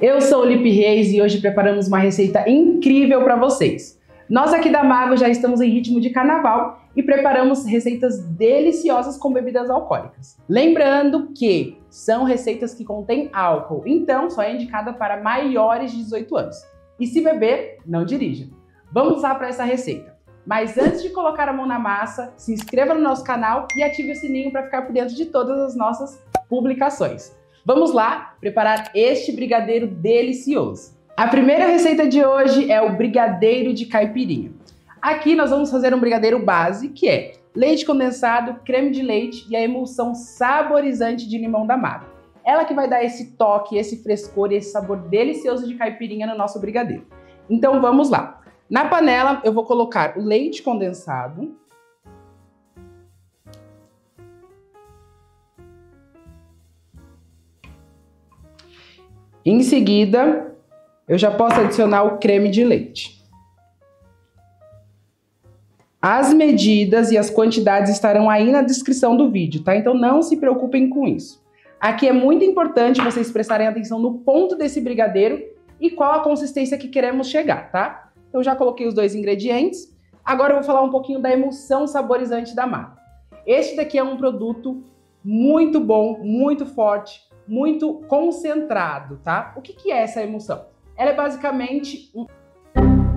Eu sou o Lipe Reis e hoje preparamos uma receita incrível para vocês. Nós aqui da Mago já estamos em ritmo de carnaval e preparamos receitas deliciosas com bebidas alcoólicas. Lembrando que são receitas que contêm álcool, então só é indicada para maiores de 18 anos. E se beber, não dirija. Vamos lá para essa receita. Mas antes de colocar a mão na massa, se inscreva no nosso canal e ative o sininho para ficar por dentro de todas as nossas publicações. Vamos lá preparar este brigadeiro delicioso. A primeira receita de hoje é o brigadeiro de caipirinha. Aqui nós vamos fazer um brigadeiro base, que é leite condensado, creme de leite e a emulsão saborizante de limão da Mago. Ela que vai dar esse toque, esse frescor e esse sabor delicioso de caipirinha no nosso brigadeiro. Então vamos lá. Na panela eu vou colocar o leite condensado, Em seguida, eu já posso adicionar o creme de leite. As medidas e as quantidades estarão aí na descrição do vídeo, tá? Então não se preocupem com isso. Aqui é muito importante vocês prestarem atenção no ponto desse brigadeiro e qual a consistência que queremos chegar, tá? Então já coloquei os dois ingredientes. Agora eu vou falar um pouquinho da emulsão saborizante da marca. Este daqui é um produto muito bom, muito forte, muito concentrado, tá? O que, que é essa emulsão? Ela é basicamente um...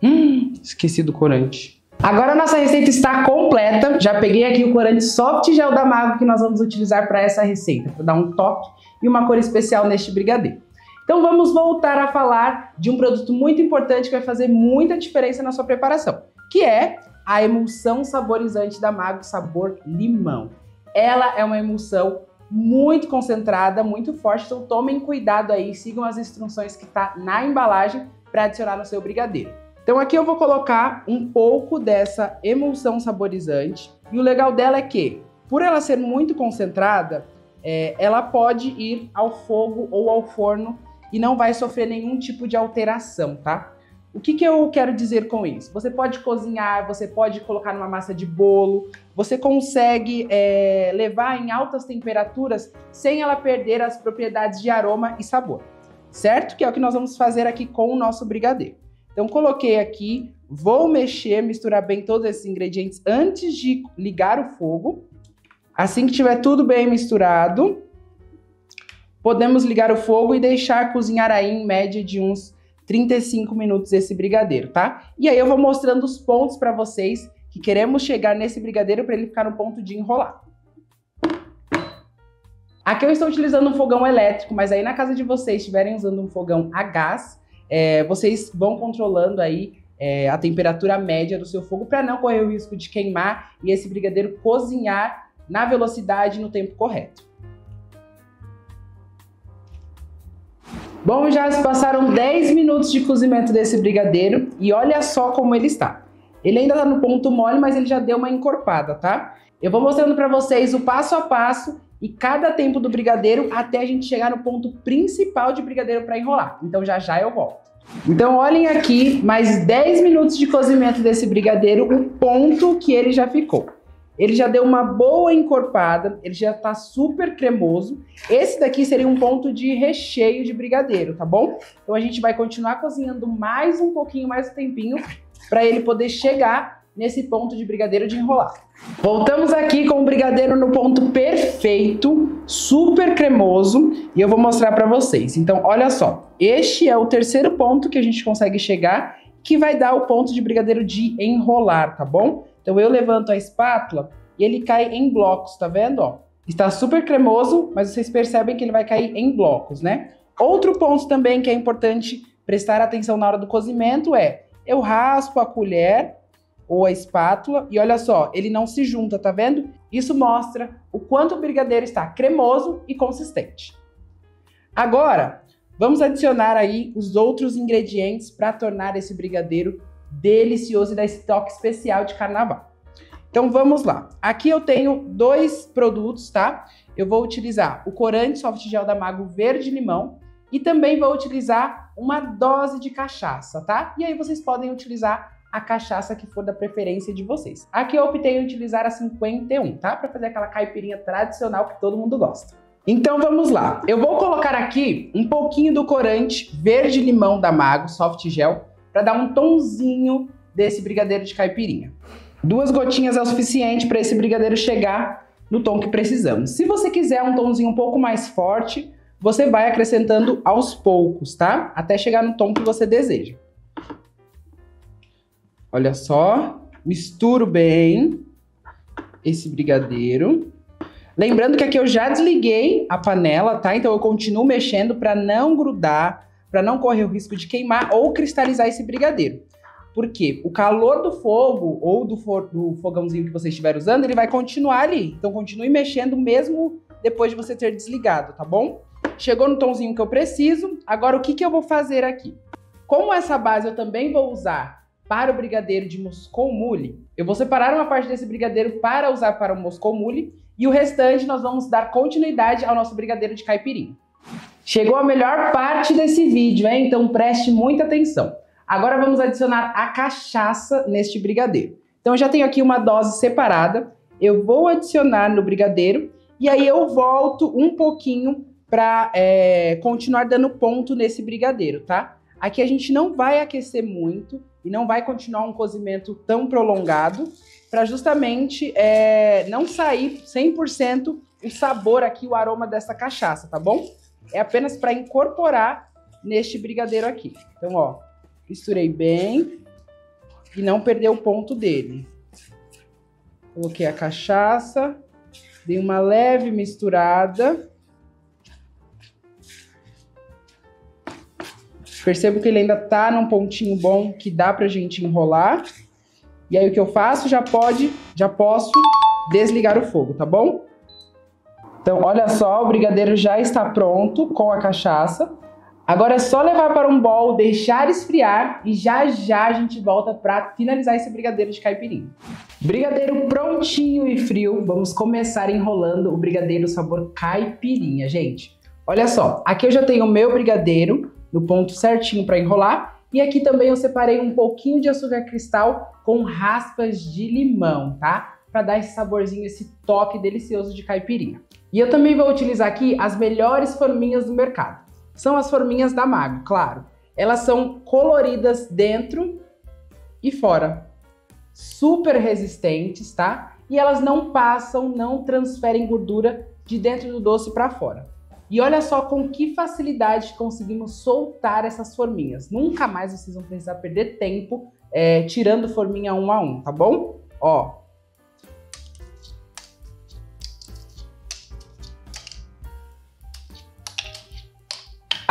Hum, esqueci do corante. Agora a nossa receita está completa. Já peguei aqui o corante Soft Gel da Mago que nós vamos utilizar para essa receita, para dar um toque e uma cor especial neste brigadeiro. Então vamos voltar a falar de um produto muito importante que vai fazer muita diferença na sua preparação, que é a emulsão saborizante da Mago sabor limão. Ela é uma emulsão muito concentrada, muito forte, então tomem cuidado aí, sigam as instruções que tá na embalagem para adicionar no seu brigadeiro. Então aqui eu vou colocar um pouco dessa emulsão saborizante e o legal dela é que, por ela ser muito concentrada, é, ela pode ir ao fogo ou ao forno e não vai sofrer nenhum tipo de alteração, tá? O que, que eu quero dizer com isso? Você pode cozinhar, você pode colocar numa massa de bolo, você consegue é, levar em altas temperaturas sem ela perder as propriedades de aroma e sabor, certo? Que é o que nós vamos fazer aqui com o nosso brigadeiro. Então, coloquei aqui, vou mexer, misturar bem todos esses ingredientes antes de ligar o fogo. Assim que tiver tudo bem misturado, podemos ligar o fogo e deixar cozinhar aí em média de uns 35 minutos esse brigadeiro, tá? E aí eu vou mostrando os pontos para vocês que queremos chegar nesse brigadeiro para ele ficar no ponto de enrolar. Aqui eu estou utilizando um fogão elétrico, mas aí na casa de vocês estiverem usando um fogão a gás, é, vocês vão controlando aí é, a temperatura média do seu fogo para não correr o risco de queimar e esse brigadeiro cozinhar na velocidade e no tempo correto. Bom, já se passaram 10 minutos de cozimento desse brigadeiro e olha só como ele está. Ele ainda está no ponto mole, mas ele já deu uma encorpada, tá? Eu vou mostrando para vocês o passo a passo e cada tempo do brigadeiro até a gente chegar no ponto principal de brigadeiro para enrolar. Então já já eu volto. Então olhem aqui, mais 10 minutos de cozimento desse brigadeiro, o ponto que ele já ficou. Ele já deu uma boa encorpada, ele já tá super cremoso. Esse daqui seria um ponto de recheio de brigadeiro, tá bom? Então a gente vai continuar cozinhando mais um pouquinho, mais um tempinho, para ele poder chegar nesse ponto de brigadeiro de enrolar. Voltamos aqui com o brigadeiro no ponto perfeito, super cremoso, e eu vou mostrar para vocês. Então, olha só, este é o terceiro ponto que a gente consegue chegar, que vai dar o ponto de brigadeiro de enrolar, tá bom? Então eu levanto a espátula e ele cai em blocos, tá vendo? Ó, está super cremoso, mas vocês percebem que ele vai cair em blocos, né? Outro ponto também que é importante prestar atenção na hora do cozimento é eu raspo a colher ou a espátula e olha só, ele não se junta, tá vendo? Isso mostra o quanto o brigadeiro está cremoso e consistente. Agora, vamos adicionar aí os outros ingredientes para tornar esse brigadeiro delicioso e da estoque especial de carnaval. Então vamos lá. Aqui eu tenho dois produtos, tá? Eu vou utilizar o corante soft gel da Mago verde limão e também vou utilizar uma dose de cachaça, tá? E aí vocês podem utilizar a cachaça que for da preferência de vocês. Aqui eu optei em utilizar a 51, tá? Para fazer aquela caipirinha tradicional que todo mundo gosta. Então vamos lá. Eu vou colocar aqui um pouquinho do corante verde limão da Mago Soft Gel para dar um tonzinho desse brigadeiro de caipirinha. Duas gotinhas é o suficiente para esse brigadeiro chegar no tom que precisamos. Se você quiser um tomzinho um pouco mais forte, você vai acrescentando aos poucos, tá? Até chegar no tom que você deseja. Olha só, misturo bem esse brigadeiro. Lembrando que aqui eu já desliguei a panela, tá? Então eu continuo mexendo para não grudar, para não correr o risco de queimar ou cristalizar esse brigadeiro. Porque o calor do fogo ou do, for, do fogãozinho que você estiver usando, ele vai continuar ali. Então continue mexendo mesmo depois de você ter desligado, tá bom? Chegou no tomzinho que eu preciso. Agora o que, que eu vou fazer aqui? Como essa base eu também vou usar para o brigadeiro de Moscou Mule, eu vou separar uma parte desse brigadeiro para usar para o Moscou Mule e o restante nós vamos dar continuidade ao nosso brigadeiro de caipirinha. Chegou a melhor parte desse vídeo, hein? Então preste muita atenção. Agora vamos adicionar a cachaça neste brigadeiro. Então eu já tenho aqui uma dose separada, eu vou adicionar no brigadeiro e aí eu volto um pouquinho para é, continuar dando ponto nesse brigadeiro, tá? Aqui a gente não vai aquecer muito e não vai continuar um cozimento tão prolongado para justamente é, não sair 100% o sabor aqui, o aroma dessa cachaça, tá bom? É apenas para incorporar neste brigadeiro aqui. Então, ó, Misturei bem e não perder o ponto dele. Coloquei a cachaça, dei uma leve misturada. Percebo que ele ainda tá num pontinho bom que dá pra gente enrolar. E aí o que eu faço? Já pode, já posso desligar o fogo, tá bom? Então, olha só, o brigadeiro já está pronto com a cachaça. Agora é só levar para um bowl, deixar esfriar e já já a gente volta para finalizar esse brigadeiro de caipirinha. Brigadeiro prontinho e frio, vamos começar enrolando o brigadeiro sabor caipirinha, gente. Olha só, aqui eu já tenho o meu brigadeiro no ponto certinho para enrolar e aqui também eu separei um pouquinho de açúcar cristal com raspas de limão, tá? Para dar esse saborzinho, esse toque delicioso de caipirinha. E eu também vou utilizar aqui as melhores forminhas do mercado são as forminhas da Mago, claro. Elas são coloridas dentro e fora. Super resistentes, tá? E elas não passam, não transferem gordura de dentro do doce para fora. E olha só com que facilidade conseguimos soltar essas forminhas. Nunca mais vocês vão precisar perder tempo é, tirando forminha um a um, tá bom? Ó,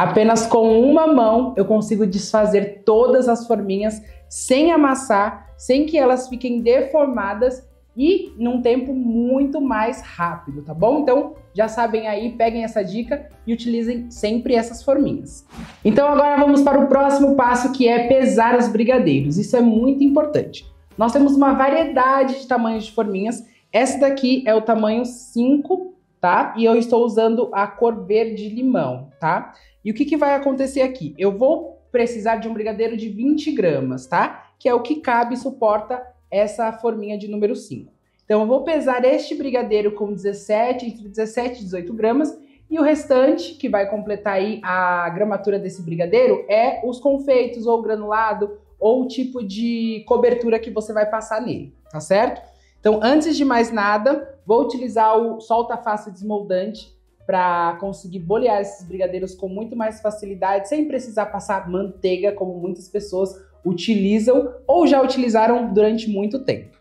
Apenas com uma mão eu consigo desfazer todas as forminhas sem amassar, sem que elas fiquem deformadas e num tempo muito mais rápido, tá bom? Então já sabem aí, peguem essa dica e utilizem sempre essas forminhas. Então agora vamos para o próximo passo que é pesar os brigadeiros. Isso é muito importante. Nós temos uma variedade de tamanhos de forminhas. Essa daqui é o tamanho 5, tá? E eu estou usando a cor verde limão, tá? E o que, que vai acontecer aqui? Eu vou precisar de um brigadeiro de 20 gramas, tá? Que é o que cabe e suporta essa forminha de número 5. Então, eu vou pesar este brigadeiro com 17, entre 17 e 18 gramas, e o restante, que vai completar aí a gramatura desse brigadeiro, é os confeitos, ou granulado, ou o tipo de cobertura que você vai passar nele, tá certo? Então, antes de mais nada, vou utilizar o solta-face desmoldante para conseguir bolear esses brigadeiros com muito mais facilidade, sem precisar passar manteiga, como muitas pessoas utilizam ou já utilizaram durante muito tempo.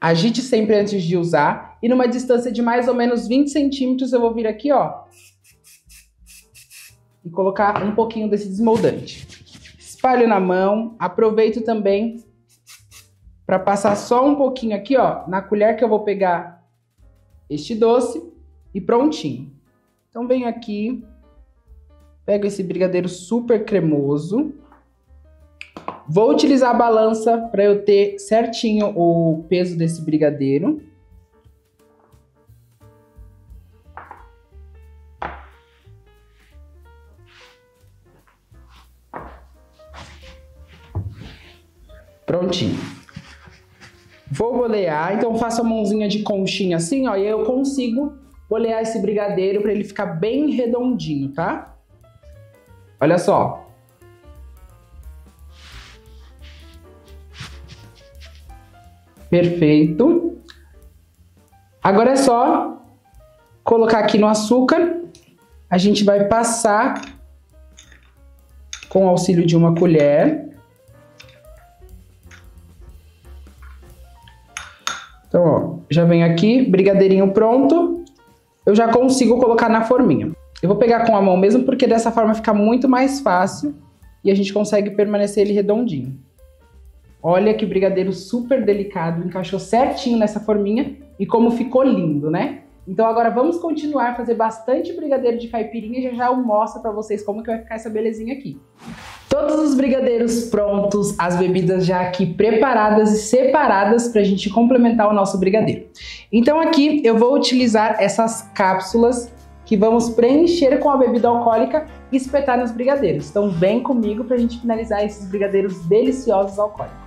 Agite sempre antes de usar e numa distância de mais ou menos 20 centímetros eu vou vir aqui, ó, e colocar um pouquinho desse desmoldante. Espalho na mão, aproveito também para passar só um pouquinho aqui, ó, na colher que eu vou pegar este doce e prontinho. Então venho aqui, pego esse brigadeiro super cremoso. Vou utilizar a balança para eu ter certinho o peso desse brigadeiro. Prontinho. Vou bolear, então faço a mãozinha de conchinha assim, ó, e eu consigo bolear esse brigadeiro para ele ficar bem redondinho, tá? Olha só. Perfeito. Agora é só colocar aqui no açúcar. A gente vai passar com o auxílio de uma colher. Então, ó, já vem aqui, brigadeirinho pronto. Eu já consigo colocar na forminha. Eu vou pegar com a mão mesmo, porque dessa forma fica muito mais fácil e a gente consegue permanecer ele redondinho. Olha que brigadeiro super delicado, encaixou certinho nessa forminha e como ficou lindo, né? Então agora vamos continuar a fazer bastante brigadeiro de caipirinha e já já eu mostro para vocês como que vai ficar essa belezinha aqui. Todos os brigadeiros prontos, as bebidas já aqui preparadas e separadas para a gente complementar o nosso brigadeiro. Então aqui eu vou utilizar essas cápsulas que vamos preencher com a bebida alcoólica e espetar nos brigadeiros. Então vem comigo para a gente finalizar esses brigadeiros deliciosos alcoólicos.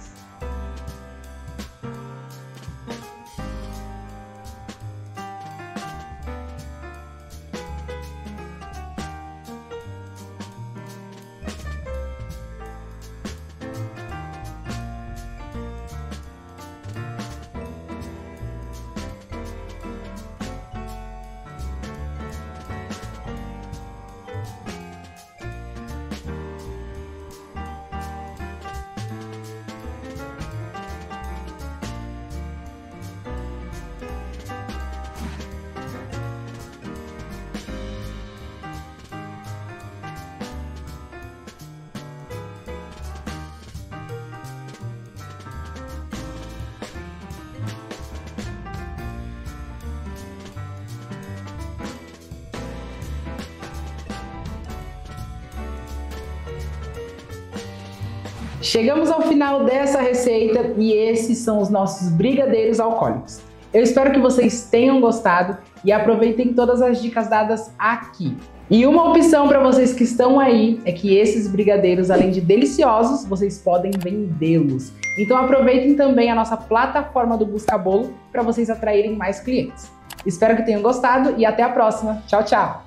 Chegamos ao final dessa receita e esses são os nossos brigadeiros alcoólicos. Eu espero que vocês tenham gostado e aproveitem todas as dicas dadas aqui. E uma opção para vocês que estão aí é que esses brigadeiros, além de deliciosos, vocês podem vendê-los. Então aproveitem também a nossa plataforma do Busca Bolo para vocês atraírem mais clientes. Espero que tenham gostado e até a próxima. Tchau, tchau!